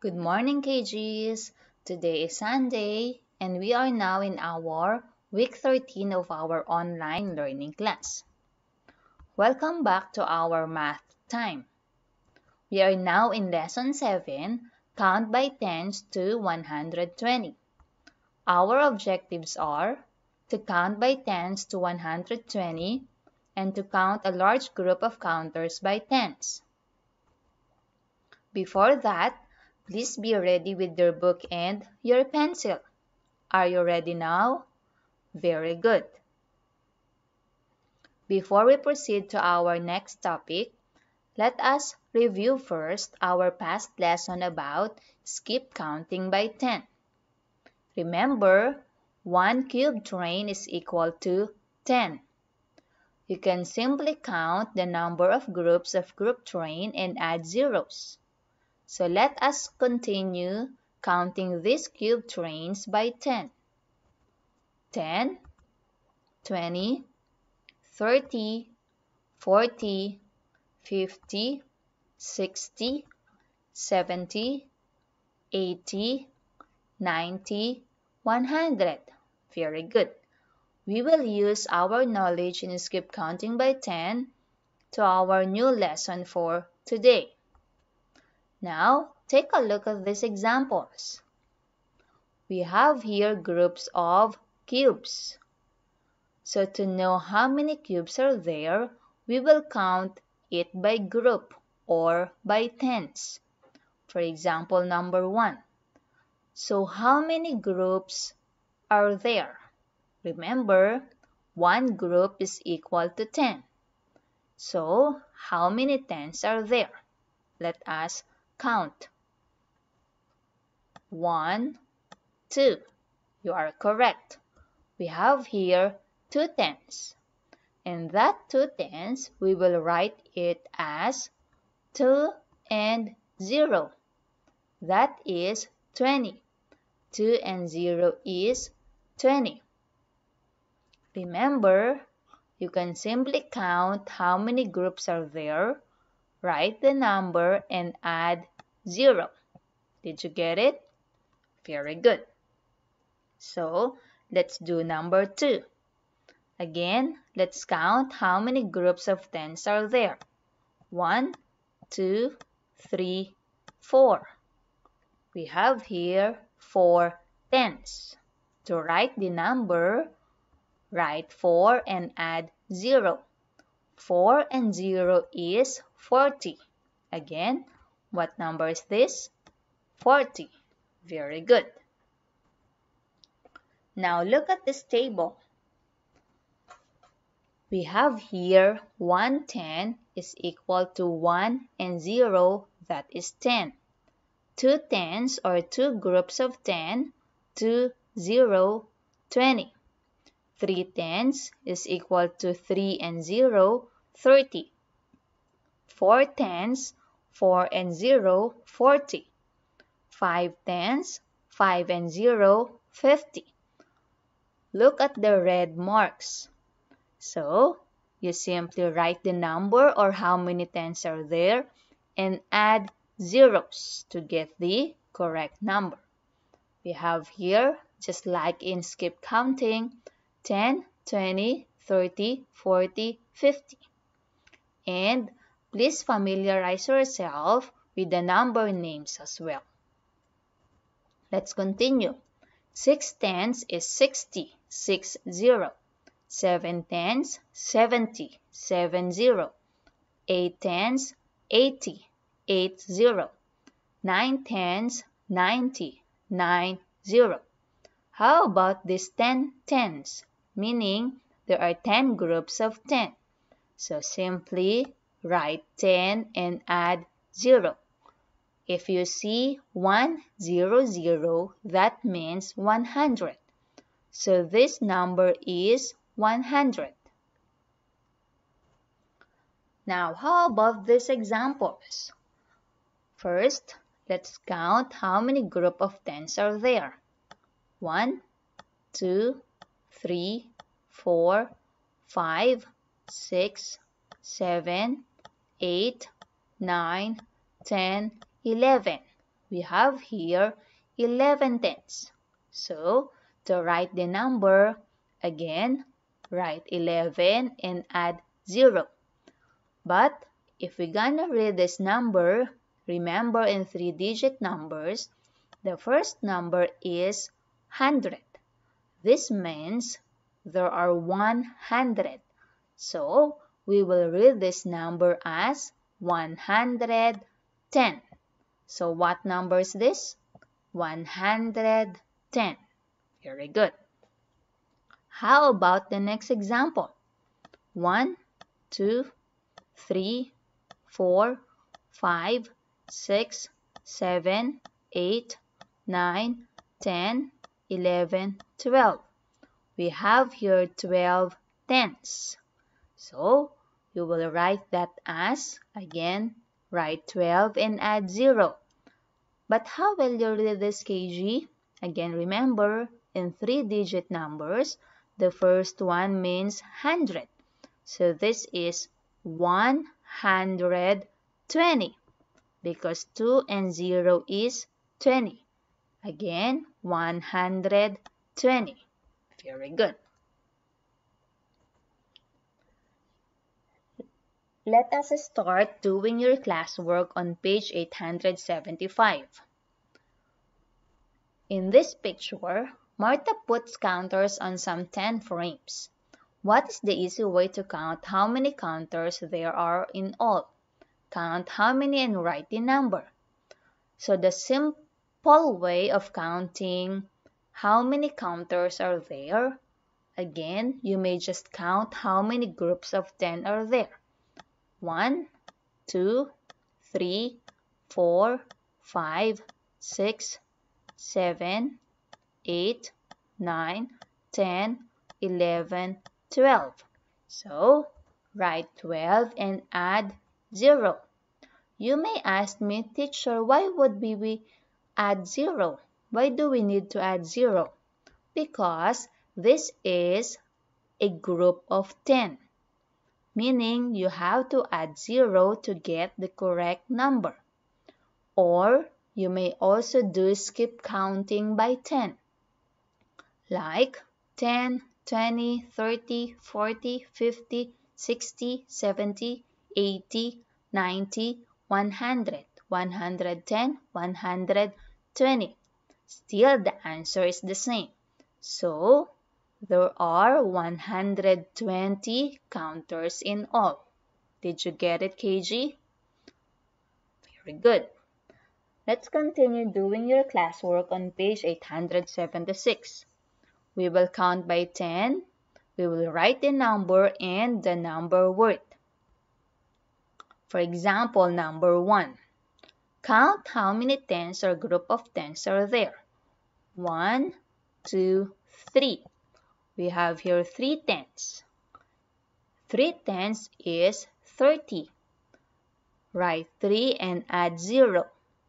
Good morning, KGs. Today is Sunday, and we are now in our week 13 of our online learning class. Welcome back to our math time. We are now in lesson 7, count by tens to 120. Our objectives are to count by tens to 120 and to count a large group of counters by tens. Before that, Please be ready with your book and your pencil. Are you ready now? Very good. Before we proceed to our next topic, let us review first our past lesson about skip counting by 10. Remember, 1 cube train is equal to 10. You can simply count the number of groups of group train and add zeros. So let us continue counting these cube trains by 10. 10, 20, 30, 40, 50, 60, 70, 80, 90, 100. Very good. We will use our knowledge in skip counting by 10 to our new lesson for today. Now, take a look at these examples. We have here groups of cubes. So to know how many cubes are there, we will count it by group or by tens. For example, number 1. So how many groups are there? Remember, one group is equal to 10. So how many tens are there? Let us count. One, two. You are correct. We have here two tens. And that two tens, we will write it as 2 and 0. That is 20. 2 and 0 is 20. Remember, you can simply count how many groups are there Write the number and add 0. Did you get it? Very good. So, let's do number 2. Again, let's count how many groups of tens are there. 1, 2, 3, 4. We have here 4 tens. To write the number, write 4 and add 0. 4 and 0 is 40. Again, what number is this? 40. Very good. Now look at this table. We have here 110 is equal to 1 and 0 that is 10. Two tens or two groups of 10, 2, 0, 20. 3 tens is equal to 3 and 0, 30. 4 tens, 4 and 0, 40. 5 tens, 5 and 0, 50. Look at the red marks. So, you simply write the number or how many tens are there and add zeros to get the correct number. We have here, just like in skip counting, 10, 20, 30, 40, 50. And please familiarize yourself with the number names as well. Let's continue. 6 tens is 60, 6 0. 7 tens, 70, 7 0. 8 tens, 80, 8 0. 9 tens, 90, 9 0. How about these 10 tens? Meaning there are 10 groups of 10. So simply write 10 and add 0. If you see 100, that means 100. So this number is 100. Now, how about these examples? First, let's count how many group of tens are there. 1, 2, 3, 4, 5, 6, 7, 8, 9, 10, 11. we have here 11 tenths. So, to write the number, again, write 11 and add 0. But, if we're gonna read this number, remember in three-digit numbers, the first number is 100. This means there are 100. So, we will read this number as 110. So, what number is this? 110. Very good. How about the next example? 1, 2, 3, 4, 5, 6, 7, 8, 9, 10, 11, 12. We have here 12 tenths. So, you will write that as, again, write 12 and add 0. But how will you read this kg? Again, remember, in three-digit numbers, the first one means 100. So this is 120 because 2 and 0 is 20. Again, 120. Very good. Let us start doing your classwork on page 875. In this picture, Martha puts counters on some 10 frames. What is the easy way to count how many counters there are in all? Count how many and write the number. So the simple way of counting how many counters are there, again, you may just count how many groups of 10 are there. 1, 2, 3, 4, 5, 6, 7, 8, 9, 10, 11, 12. So, write 12 and add 0. You may ask me, teacher, why would we add 0? Why do we need to add 0? Because this is a group of 10, meaning you have to add 0 to get the correct number. Or you may also do skip counting by 10, like 10, 20, 30, 40, 50, 60, 70, 80, 90, 100, 110, 120. Still, the answer is the same. So, there are 120 counters in all. Did you get it, KG? Very good. Let's continue doing your classwork on page 876. We will count by 10. We will write the number and the number word. For example, number 1. Count how many tens or group of tens are there. 1, 2, 3. We have here 3 tens. 3 tens is 30. Write 3 and add 0.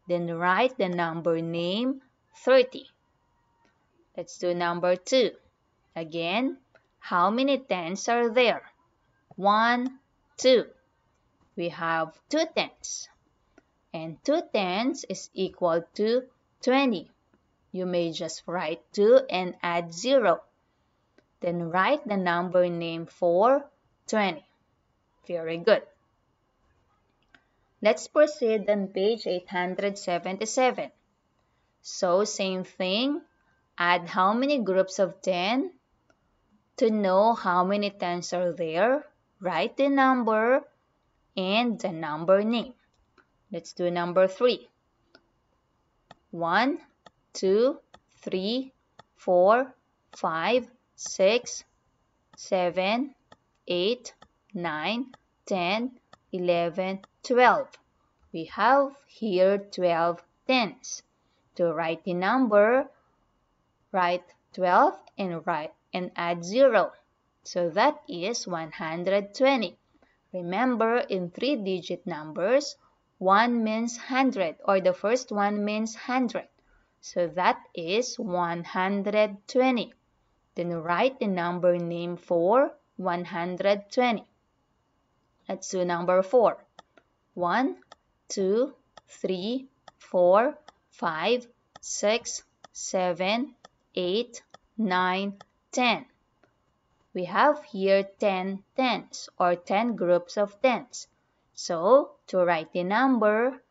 Then write the number name 30. Let's do number 2. Again, how many tens are there? 1, 2. We have 2 tens. And 2 tens is equal to 20. You may just write 2 and add 0. Then write the number name for 20. Very good. Let's proceed on page 877. So, same thing. Add how many groups of 10. To know how many tens are there, write the number and the number name. Let's do number 3. 1, 2, 3, 4, 5, 6, 7, 8, 9, 10, 11, 12. We have here 12 tens. To write the number, write 12 and write and add 0. So that is 120. Remember, in three-digit numbers, 1 means 100 or the first one means 100. So that is 120. Then write the number name for 120. Let's do number 4. 1, 2, 3, 4, 5, 6, 7, 8, 9, 10. We have here 10 tens or 10 groups of tens. So, to write the number,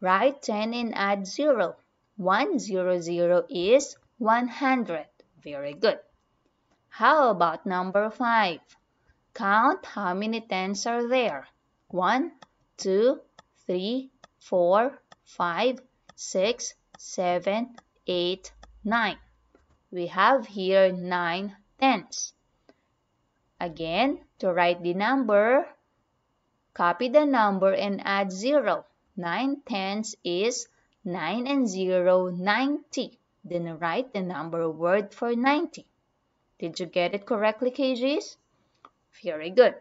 write 10 and add 0. 100 is 100. Very good. How about number 5? Count how many tens are there. 1, 2, 3, 4, 5, 6, 7, 8, 9. We have here 9 tens. Again, to write the number, copy the number and add 0. 9 tenths is 9 and 0, 90. Then write the number word for 90. Did you get it correctly, KGs? Very good.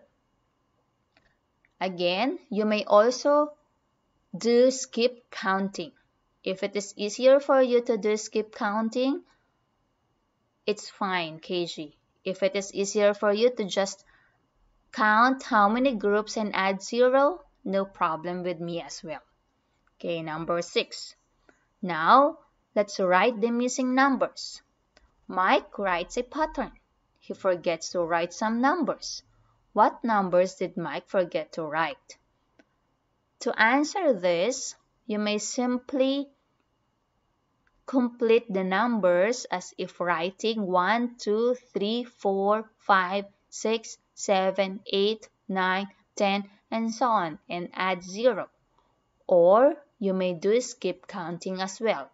Again, you may also do skip counting. If it is easier for you to do skip counting, it's fine, KG. If it is easier for you to just count how many groups and add zero, no problem with me as well. Okay, number six. Now, let's write the missing numbers. Mike writes a pattern. He forgets to write some numbers. What numbers did Mike forget to write? To answer this, you may simply complete the numbers as if writing 1, 2, 3, 4, 5, 6, 7, 8, 9, 10, and so on and add 0. Or you may do skip counting as well.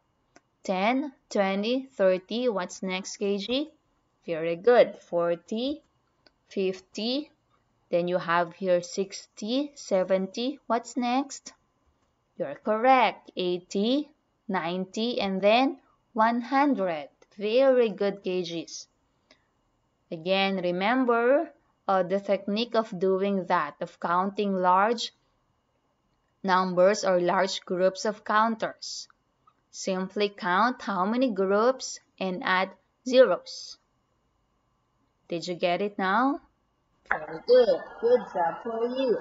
10, 20, 30, what's next KG? Very good. 40, 50, then you have here 60, 70, what's next? You're correct. 80, 90, and then 100. Very good KGs. Again, remember uh, the technique of doing that, of counting large numbers or large groups of counters. Simply count how many groups and add zeros. Did you get it now? Very good. Good job for you.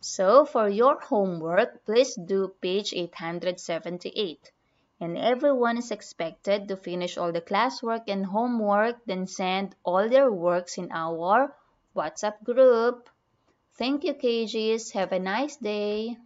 So for your homework, please do page 878. And everyone is expected to finish all the classwork and homework, then send all their works in our WhatsApp group. Thank you, KGs. Have a nice day.